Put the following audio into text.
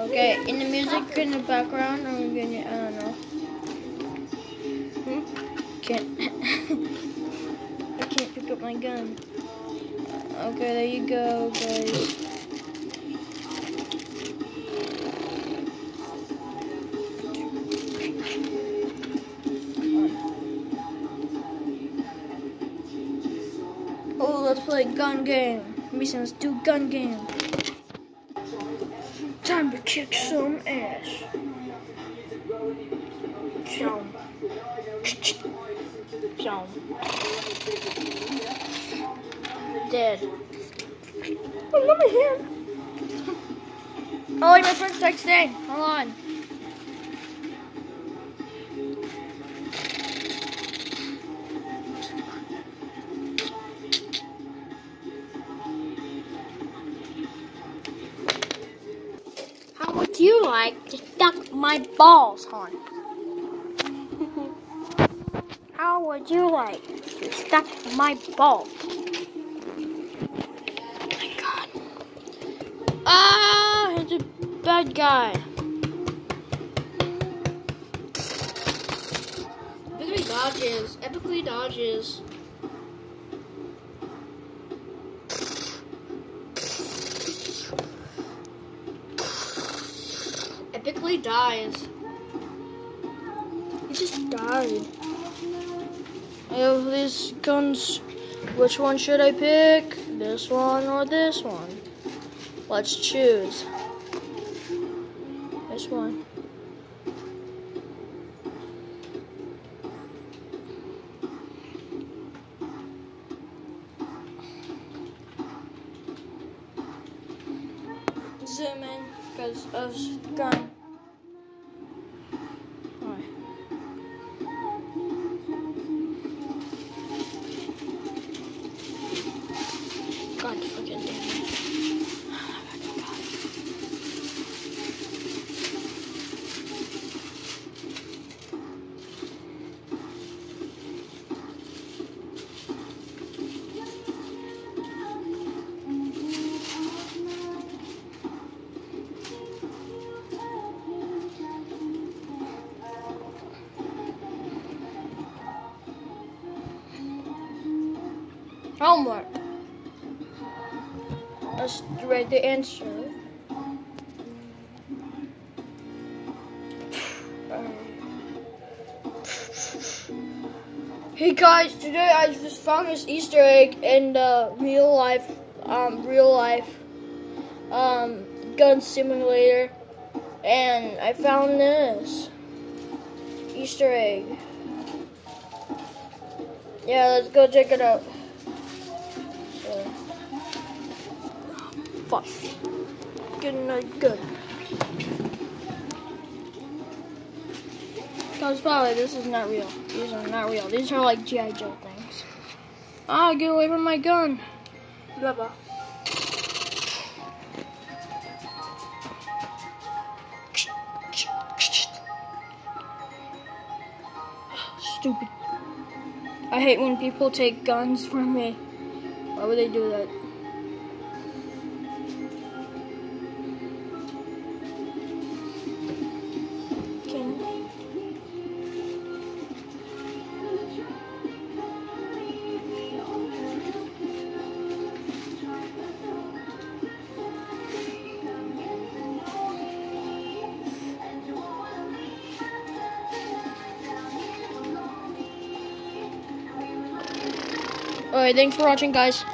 Okay, in the music in the background, I'm gonna, I don't know. Can't, I can't pick up my gun. Okay, there you go, guys. Oh, let's play gun game. Let's do gun game. Time to kick some ass. Show. Show. Dead. Oh, let me hear. Oh, my friend's texting. Hold on. You like to suck my balls, hon? How would you like to suck my balls? Oh god. Ah, it's a bad guy. Epically dodges. Epically dodges. Epically dies. He just died. I have these guns. Which one should I pick? This one or this one? Let's choose. This one. Zoom in because of gun. Homework. Let's write the answer. Hey guys, today I just found this Easter egg in the real life, um, real life, um, gun simulator, and I found this Easter egg. Yeah, let's go check it out. Fuck. Good night, good. Cause probably this is not real. These are not real. These are like G.I. Joe things. Ah, get away from my gun. Blah blah. Stupid. I hate when people take guns from me. Why would they do that? Alright, thanks for watching, guys.